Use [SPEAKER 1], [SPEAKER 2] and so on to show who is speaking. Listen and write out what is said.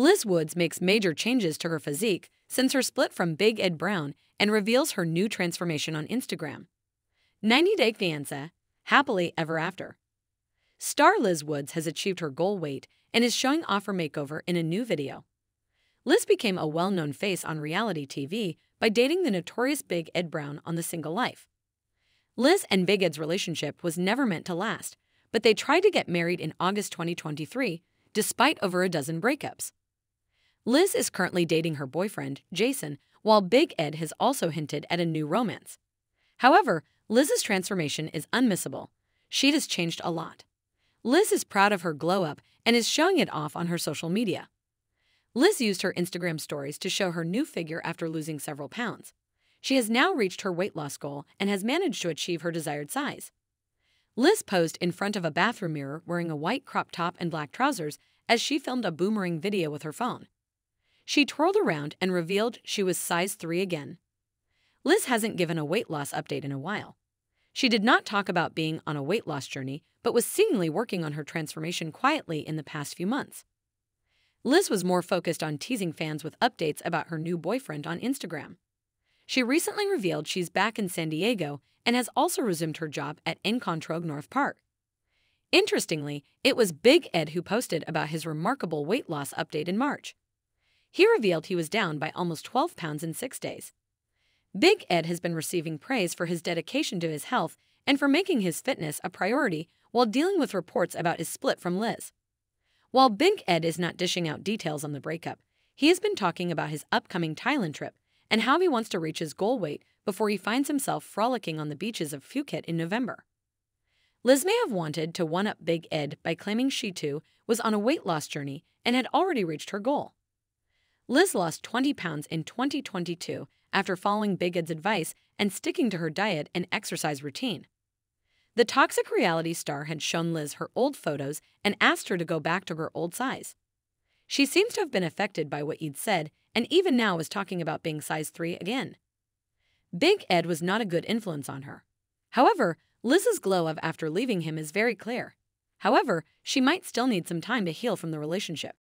[SPEAKER 1] Liz Woods makes major changes to her physique since her split from Big Ed Brown and reveals her new transformation on Instagram. 90 Day Fiancé, happily ever after. Star Liz Woods has achieved her goal weight and is showing off her makeover in a new video. Liz became a well known face on reality TV by dating the notorious Big Ed Brown on The Single Life. Liz and Big Ed's relationship was never meant to last, but they tried to get married in August 2023, despite over a dozen breakups. Liz is currently dating her boyfriend, Jason, while Big Ed has also hinted at a new romance. However, Liz's transformation is unmissable. She has changed a lot. Liz is proud of her glow up and is showing it off on her social media. Liz used her Instagram stories to show her new figure after losing several pounds. She has now reached her weight loss goal and has managed to achieve her desired size. Liz posed in front of a bathroom mirror wearing a white crop top and black trousers as she filmed a boomerang video with her phone. She twirled around and revealed she was size 3 again. Liz hasn't given a weight loss update in a while. She did not talk about being on a weight loss journey, but was seemingly working on her transformation quietly in the past few months. Liz was more focused on teasing fans with updates about her new boyfriend on Instagram. She recently revealed she's back in San Diego and has also resumed her job at Incontrog North Park. Interestingly, it was Big Ed who posted about his remarkable weight loss update in March. He revealed he was down by almost 12 pounds in six days. Big Ed has been receiving praise for his dedication to his health and for making his fitness a priority while dealing with reports about his split from Liz. While Big Ed is not dishing out details on the breakup, he has been talking about his upcoming Thailand trip and how he wants to reach his goal weight before he finds himself frolicking on the beaches of Phuket in November. Liz may have wanted to one up Big Ed by claiming she too was on a weight loss journey and had already reached her goal. Liz lost 20 pounds in 2022 after following Big Ed's advice and sticking to her diet and exercise routine. The toxic reality star had shown Liz her old photos and asked her to go back to her old size. She seems to have been affected by what you'd said and even now is talking about being size 3 again. Big Ed was not a good influence on her. However, Liz's glow up after leaving him is very clear. However, she might still need some time to heal from the relationship.